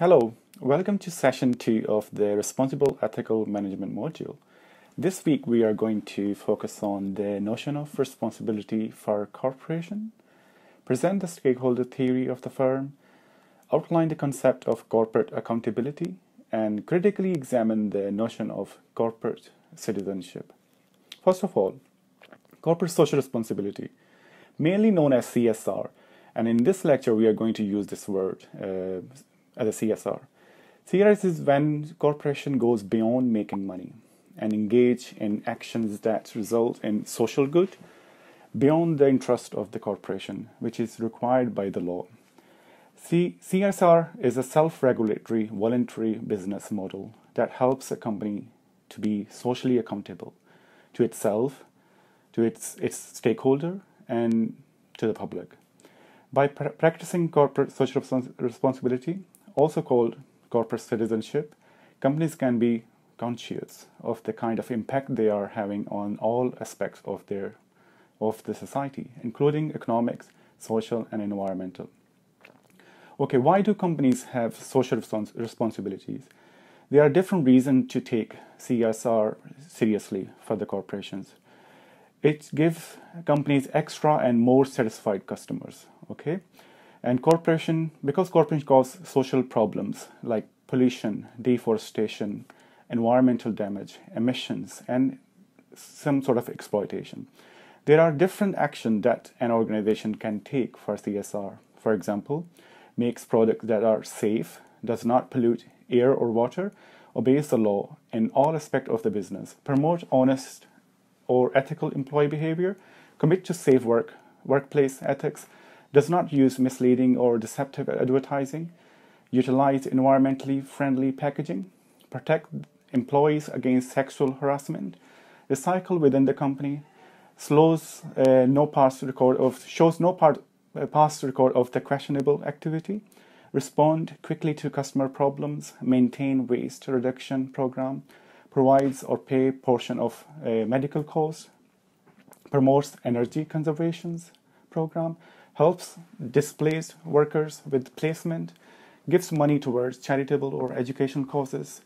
Hello, welcome to session two of the Responsible Ethical Management module. This week we are going to focus on the notion of responsibility for corporation, present the stakeholder theory of the firm, outline the concept of corporate accountability, and critically examine the notion of corporate citizenship. First of all, corporate social responsibility, mainly known as CSR, and in this lecture we are going to use this word uh, as a CSR. CSR is when corporation goes beyond making money and engage in actions that result in social good beyond the interest of the corporation, which is required by the law. CSR is a self regulatory, voluntary business model that helps a company to be socially accountable to itself, to its, its stakeholder, and to the public. By pr- practicing corporate social responsibility, also called corporate citizenship, companies can be conscious of the kind of impact they are having on all aspects of their of the society, including economics, social, and environmental. Okay, why do companies have social respons- responsibilities? There are different reasons to take CSR seriously for the corporations. It gives companies extra and more satisfied customers. Okay, and corporation, because corporation cause social problems like pollution, deforestation, environmental damage, emissions, and some sort of exploitation. There are different actions that an organization can take for CSR. For example, makes products that are safe, does not pollute air or water, obeys the law in all aspects of the business, promote honest or ethical employee behavior, commit to safe work, workplace ethics, does not use misleading or deceptive advertising, utilize environmentally friendly packaging, protect employees against sexual harassment, recycle within the company, slows uh, no past record of shows no part, uh, past record of the questionable activity, respond quickly to customer problems, maintain waste reduction program, provides or pay portion of uh, medical costs, promotes energy conservations program, helps displaced workers with placement, gives money towards charitable or educational causes,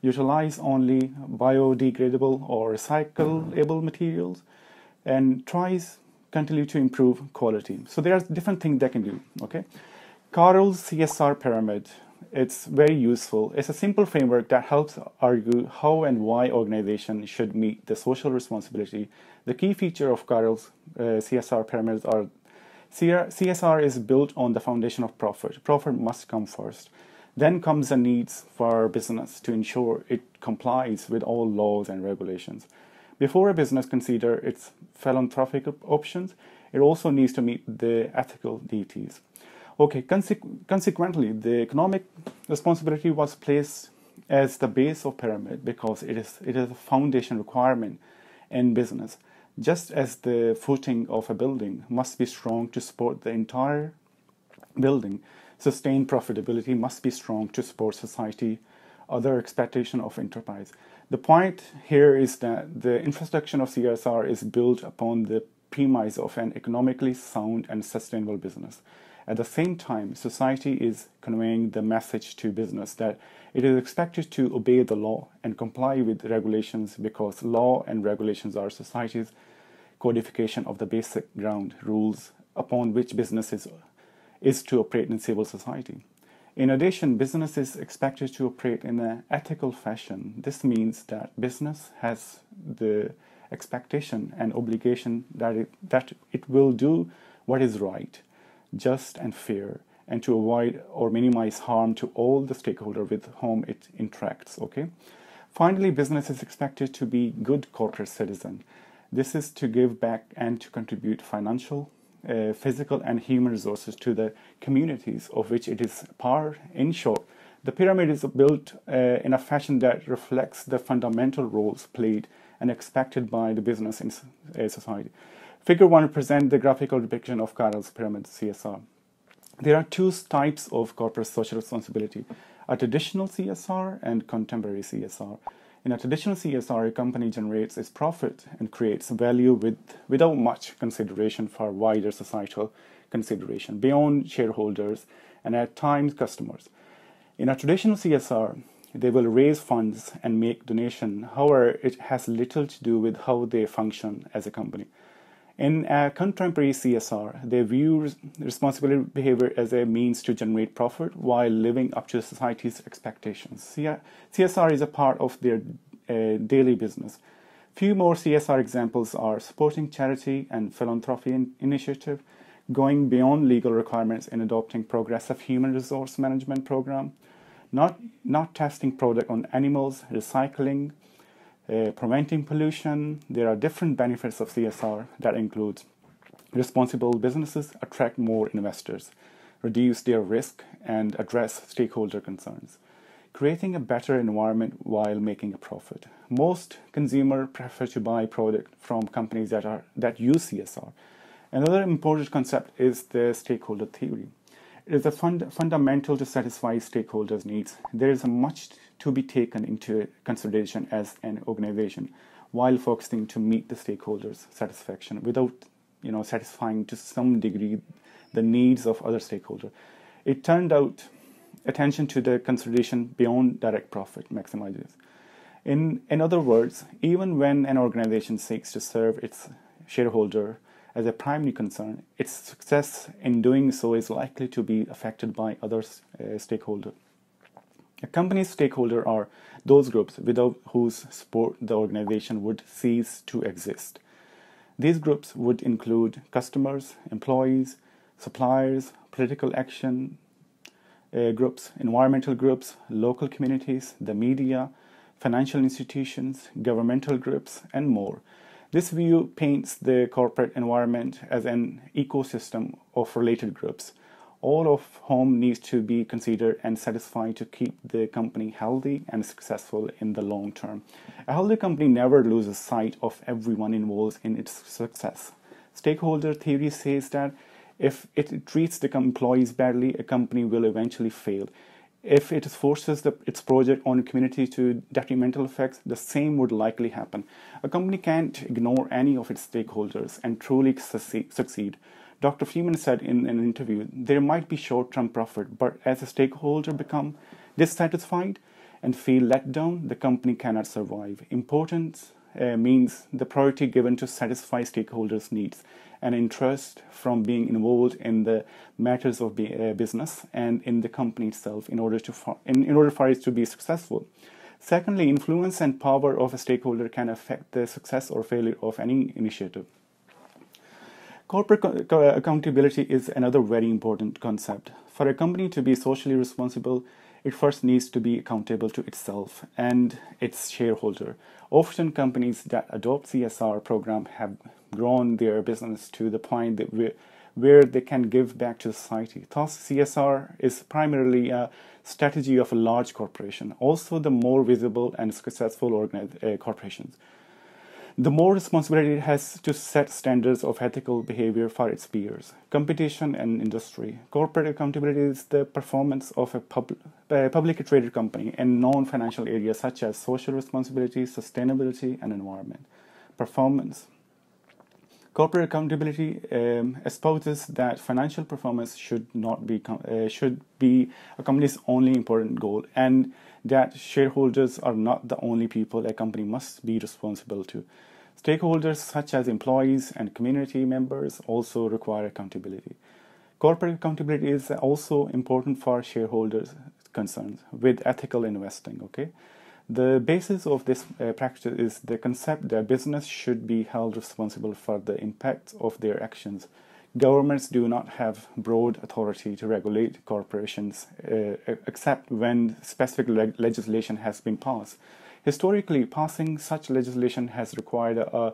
utilize only biodegradable or recyclable materials, and tries continue to improve quality. So there are different things they can do. Okay, Carroll's CSR pyramid. It's very useful. It's a simple framework that helps argue how and why organizations should meet the social responsibility. The key feature of Carroll's uh, CSR pyramids are CSR is built on the foundation of profit. Profit must come first. Then comes the needs for business to ensure it complies with all laws and regulations. Before a business consider its philanthropic options, it also needs to meet the ethical duties. Okay, conse- consequently, the economic responsibility was placed as the base of pyramid because it is it is a foundation requirement in business just as the footing of a building must be strong to support the entire building, sustained profitability must be strong to support society, other expectation of enterprise. The point here is that the infrastructure of CSR is built upon the premise of an economically sound and sustainable business. At the same time, society is conveying the message to business that it is expected to obey the law and comply with regulations because law and regulations are society's codification of the basic ground rules upon which business is, is to operate in civil society. In addition, business is expected to operate in an ethical fashion. This means that business has the expectation and obligation that it, that it will do what is right just and fair, and to avoid or minimize harm to all the stakeholders with whom it interacts. Okay. Finally, business is expected to be good corporate citizen. This is to give back and to contribute financial, uh, physical, and human resources to the communities of which it is part. In short, the pyramid is built uh, in a fashion that reflects the fundamental roles played and expected by the business in uh, society. Figure 1 represents the graphical depiction of Carroll's pyramid CSR. There are two types of corporate social responsibility a traditional CSR and contemporary CSR. In a traditional CSR, a company generates its profit and creates value with, without much consideration for wider societal consideration beyond shareholders and at times customers. In a traditional CSR, they will raise funds and make donation. However, it has little to do with how they function as a company. In a contemporary CSR, they view responsible behavior as a means to generate profit while living up to society's expectations. CSR is a part of their uh, daily business. Few more CSR examples are supporting charity and philanthropy in initiative, going beyond legal requirements in adopting progressive human resource management program, not, not testing product on animals, recycling, uh, preventing pollution. There are different benefits of CSR that include responsible businesses attract more investors, reduce their risk, and address stakeholder concerns. Creating a better environment while making a profit. Most consumers prefer to buy product from companies that are that use CSR. Another important concept is the stakeholder theory. Is a fund, fundamental to satisfy stakeholders' needs. There is much to be taken into consideration as an organization while focusing to meet the stakeholders' satisfaction without you know satisfying to some degree the needs of other stakeholders. It turned out attention to the consideration beyond direct profit maximizes. In, in other words, even when an organization seeks to serve its shareholder as a primary concern, its success in doing so is likely to be affected by other uh, stakeholders. A company's stakeholders are those groups without whose support the organization would cease to exist. These groups would include customers, employees, suppliers, political action uh, groups, environmental groups, local communities, the media, financial institutions, governmental groups, and more. This view paints the corporate environment as an ecosystem of related groups, all of whom needs to be considered and satisfied to keep the company healthy and successful in the long term. A healthy company never loses sight of everyone involved in its success. Stakeholder theory says that if it treats the employees badly, a company will eventually fail if it forces the, its project on community to detrimental effects, the same would likely happen. A company can't ignore any of its stakeholders and truly succeed. Dr. Freeman said in an interview, there might be short-term profit, but as a stakeholder become dissatisfied and feel let down, the company cannot survive. Importance uh, means the priority given to satisfy stakeholders' needs and interest from being involved in the matters of uh, business and in the company itself in order to in, in order for it to be successful. Secondly, influence and power of a stakeholder can affect the success or failure of any initiative. Corporate accountability is another very important concept. For a company to be socially responsible, it first needs to be accountable to itself and its shareholder. Often companies that adopt CSR program have grown their business to the point that we, where they can give back to society. Thus, CSR is primarily a strategy of a large corporation, also the more visible and successful organi- uh, corporations the more responsibility it has to set standards of ethical behavior for its peers. Competition and industry. Corporate accountability is the performance of a, pub- a publicly traded company in non financial areas such as social responsibility, sustainability, and environment. Performance. Corporate accountability um, espouses that financial performance should not be uh, should be a company's only important goal, and that shareholders are not the only people a company must be responsible to. Stakeholders such as employees and community members also require accountability. Corporate accountability is also important for shareholders' concerns with ethical investing. Okay, the basis of this uh, practice is the concept that business should be held responsible for the impacts of their actions. Governments do not have broad authority to regulate corporations uh, except when specific leg- legislation has been passed. Historically, passing such legislation has required a,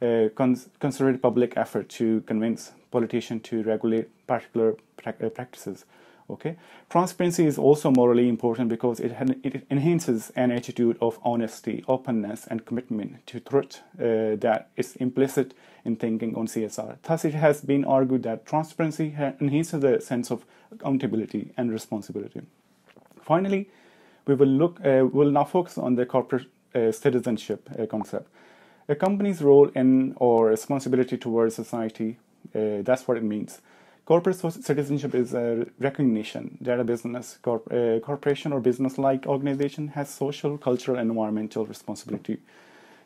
a cons- concerted public effort to convince politicians to regulate particular pra- uh, practices. Okay, transparency is also morally important because it, it enhances an attitude of honesty, openness, and commitment to truth uh, that is implicit in thinking on CSR. Thus, it has been argued that transparency enhances the sense of accountability and responsibility. Finally, we will look. Uh, will now focus on the corporate uh, citizenship uh, concept. A company's role in or responsibility towards society. That's what it means Corporate citizenship is a recognition that a business, corp- corporation, or business-like organization has social, cultural, and environmental responsibility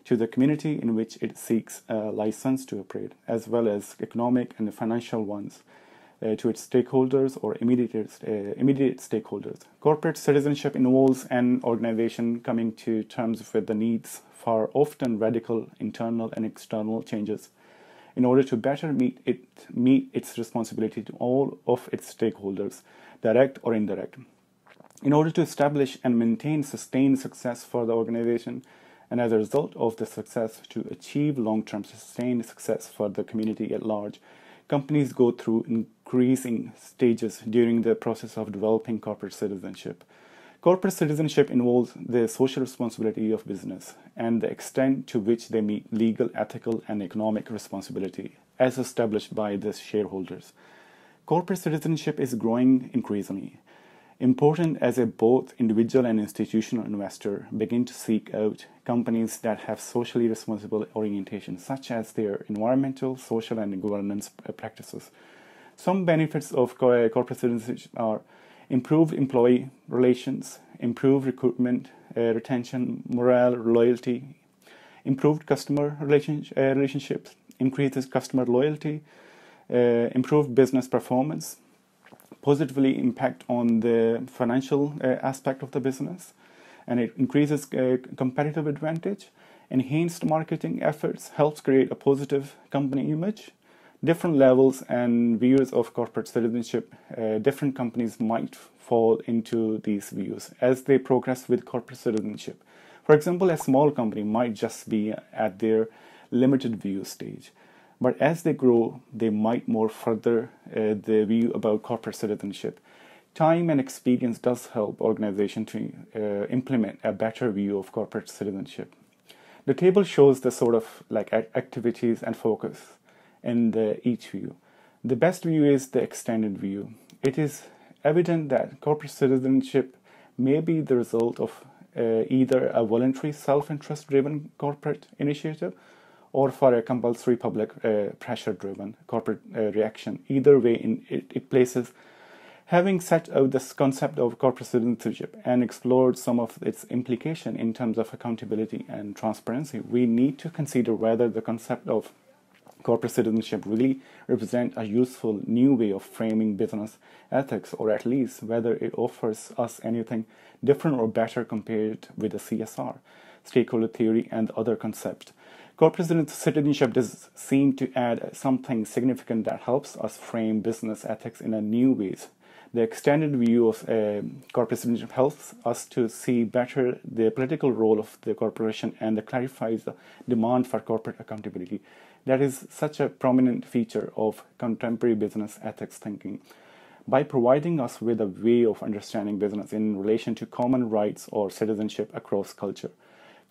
to the community in which it seeks a license to operate, as well as economic and financial ones uh, to its stakeholders or immediate, uh, immediate stakeholders. Corporate citizenship involves an organization coming to terms with the needs for often radical internal and external changes in order to better meet, it, meet its responsibility to all of its stakeholders, direct or indirect. In order to establish and maintain sustained success for the organization, and as a result of the success, to achieve long term sustained success for the community at large, companies go through increasing stages during the process of developing corporate citizenship. Corporate citizenship involves the social responsibility of business and the extent to which they meet legal, ethical, and economic responsibility as established by the shareholders. Corporate citizenship is growing increasingly important as a both individual and institutional investor begin to seek out companies that have socially responsible orientation, such as their environmental, social, and governance practices. Some benefits of corporate citizenship are improved employee relations, improved recruitment, uh, retention, morale, loyalty, improved customer uh, relationships, increases customer loyalty, uh, improved business performance, positively impact on the financial uh, aspect of the business and it increases uh, competitive advantage. Enhanced marketing efforts helps create a positive company image different levels and views of corporate citizenship uh, different companies might fall into these views as they progress with corporate citizenship. For example a small company might just be at their limited view stage but as they grow, they might more further uh, the view about corporate citizenship. Time and experience does help organizations to uh, implement a better view of corporate citizenship. The table shows the sort of like activities and focus in the, each view. The best view is the extended view. It is evident that corporate citizenship may be the result of uh, either a voluntary self-interest driven corporate initiative or for a compulsory public uh, pressure driven corporate uh, reaction. Either way, in, it, it, places having set out this concept of corporate citizenship and explored some of its implication in terms of accountability and transparency, we need to consider whether the concept of corporate citizenship really represent a useful new way of framing business ethics or at least whether it offers us anything different or better compared with the CSR, stakeholder theory and other concepts Corporate citizenship does seem to add something significant that helps us frame business ethics in a new ways. The extended view of uh, corporate citizenship helps us to see better the political role of the corporation and clarifies the demand for corporate accountability. That is such a prominent feature of contemporary business ethics thinking. By providing us with a way of understanding business in relation to common rights or citizenship across culture.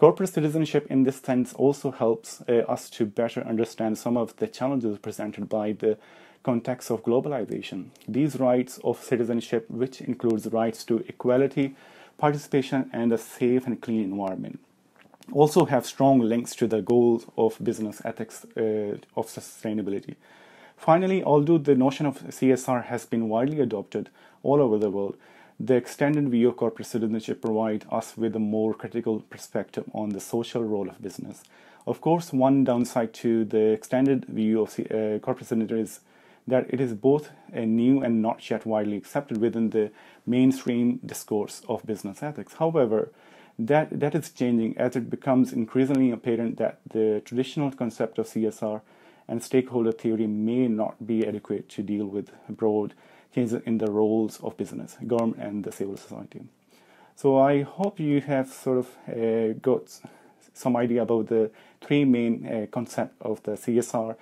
Corporate citizenship, in this sense, also helps uh, us to better understand some of the challenges presented by the context of globalization. These rights of citizenship, which includes rights to equality, participation, and a safe and clean environment, also have strong links to the goals of business ethics uh, of sustainability. Finally, although the notion of CSR has been widely adopted all over the world, the extended view of corporate citizenship provides us with a more critical perspective on the social role of business. Of course, one downside to the extended view of uh, corporate citizenship is that it is both a new and not yet widely accepted within the mainstream discourse of business ethics. However, that, that is changing as it becomes increasingly apparent that the traditional concept of CSR and stakeholder theory may not be adequate to deal with broad changes in the roles of business, government, and the civil society. So I hope you have sort of uh, got some idea about the three main uh, concepts of the CSR,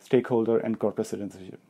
stakeholder, and corporate citizenship.